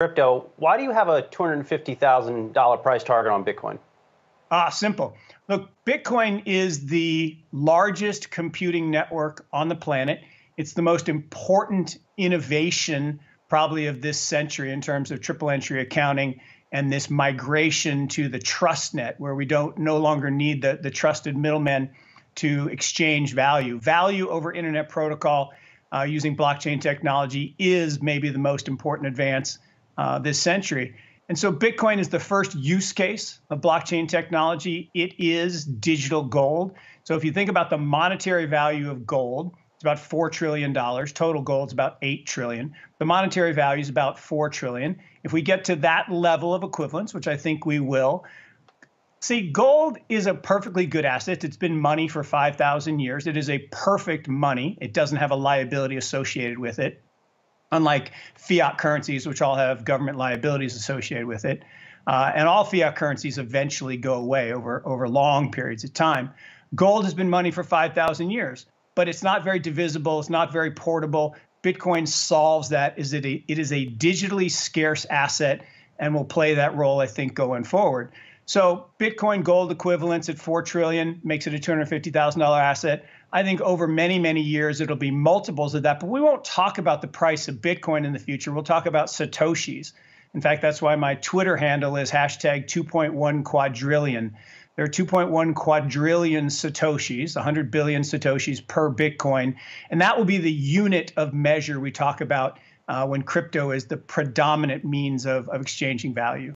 crypto, why do you have a $250,000 price target on Bitcoin? Ah, simple. Look, Bitcoin is the largest computing network on the planet. It's the most important innovation, probably, of this century in terms of triple entry accounting and this migration to the trust net, where we don't no longer need the, the trusted middlemen to exchange value. Value over internet protocol uh, using blockchain technology is maybe the most important advance uh, this century. And so Bitcoin is the first use case of blockchain technology. It is digital gold. So if you think about the monetary value of gold, it's about $4 trillion. Total gold is about 8 trillion. The monetary value is about 4 trillion. If we get to that level of equivalence, which I think we will, see, gold is a perfectly good asset. It's been money for 5,000 years. It is a perfect money. It doesn't have a liability associated with it unlike fiat currencies, which all have government liabilities associated with it. Uh, and all fiat currencies eventually go away over, over long periods of time. Gold has been money for 5,000 years, but it's not very divisible. It's not very portable. Bitcoin solves that. Is it, a, it is a digitally scarce asset and will play that role, I think, going forward. So Bitcoin gold equivalence at 4 trillion makes it a $250,000 asset. I think over many, many years, it'll be multiples of that. But we won't talk about the price of Bitcoin in the future. We'll talk about Satoshis. In fact, that's why my Twitter handle is hashtag 2.1 quadrillion. There are 2.1 quadrillion Satoshis, 100 billion Satoshis per Bitcoin. And that will be the unit of measure we talk about uh, when crypto is the predominant means of, of exchanging value.